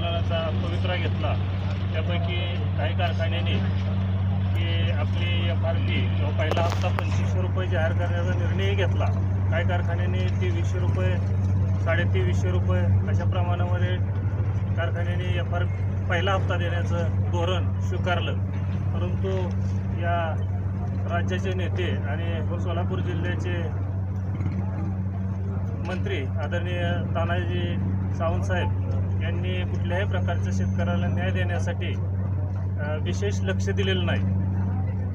आंदोलनाचा पवित्रा घेतला. त्यापैकी काही कारखान्यांनी की आपली एफ आर पी किंवा पहिला हप्ता पंचवीसशे रुपये जाहीर करण्याचा निर्णयही घेतला. काही कारखान्यांनी तेवीसशे रुपये साडेतेवीसशे रुपये अशा प्रमाणामध्ये कारखान्याने एफ आर पहिला हप्ता देण्याचं धोरण स्वीकारलं. परंतु या राज्याचे नेते आणि सोलापूर जिल्ह्याचे मंत्री आदरणीय तानाजी सावंतसाहेब यांनी कुठल्याही प्रकारच्या शेतकऱ्याला न्याय देण्यासाठी विशेष लक्ष दिलेलं नाही.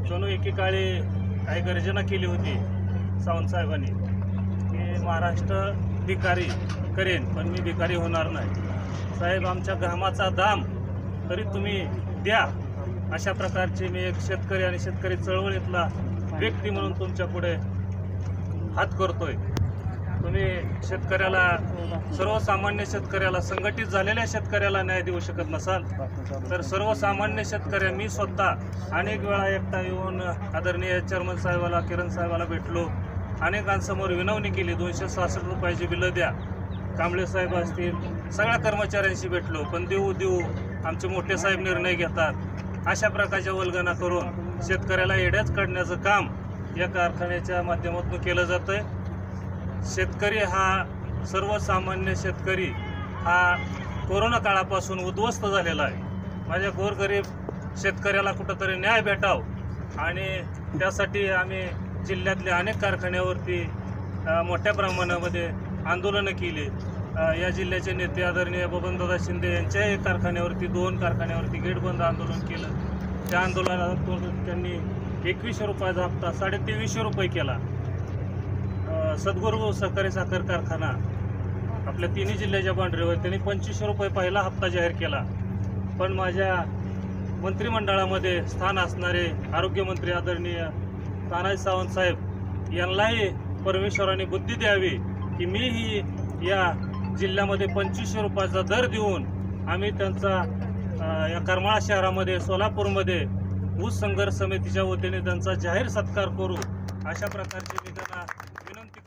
जणू एकेकाळी काही गर्जना केली होती सावंतसाहेबांनी की महाराष्ट्र भिकारी करेन पण मी भिकारी होणार नाही. साहेब आमच्या घामाचा दाम तरी तुम्ही द्या. अशा प्रकारचे मी एक शेतकरी आणि शेतकरी चळवळीतला व्यक्ती म्हणून तुमच्यापुढे हात करतोय. तुम्ही शेतकऱ्याला सर्वसामान्य शेतकऱ्याला संघटित झालेल्या शेतकऱ्याला न्याय देऊ शकत नसाल तर सर्वसामान्य शेतकऱ्या मी स्वतः अनेक वेळा एकटा येऊन आदरणीय चेअरमन साहेबाला किरण साहेबाला भेटलो. अनेकांसमोर विनवणी केली दोनशे सहासष्ट रुपयाची बिलं द्या. कांबळे साहेब असतील सगळ्या कर्मचाऱ्यांशी भेटलो पण देऊ देऊ आमचे मोठे साहेब निर्णय घेतात. अशा प्रकारच्या वल्गना करून शेतकऱ्याला येड्याच काढण्याचं काम या कारखान्याच्या माध्यमातून केलं जातं आहे शेतकरी हा सर्वसामान्य शेतकरी हा कोरोना काळापासून उद्ध्वस्त झालेला आहे. माझ्या गोरगरीब शेतकऱ्याला कुठंतरी न्याय भेटाव आणि त्यासाठी आम्ही जिल्ह्यातल्या अनेक कारखान्यावरती मोठ्या प्रमाणामध्ये आंदोलनं केली. या जिल्ह्याचे नेते आदरणीय बबनदादा शिंदे यांच्याही कारखान्यावरती दोन कारखान्यावरती गेट बंद आंदोलन केलं. त्या आंदोलनातून त्यांनी एकवीसशे रुपयाचा हप्ता साडेतेवीसशे रुपये केला. सद्गुरू सहकारी साखर कारखाना आपल्या तिन्ही जिल्ह्याच्या बांधरीवर त्यांनी पंचवीसशे रुपये पहिला हप्ता जाहीर केला. पण माझ्या मंत्रिमंडळामध्ये स्थान असणारे आरोग्यमंत्री आदरणीय तानाजी सावंत साहेब यांनाही परमेश्वराने बुद्धी द्यावी की मीही या जिल्ह्यामध्ये पंचवीसशे रुपयाचा दर देऊन आम्ही त्यांचा या करमाळा शहरामध्ये सोलापूरमध्ये ऊस संघर्ष समितीच्या वतीने त्यांचा जाहीर सत्कार करू. अशा प्रकारची मी त्यांना विनंती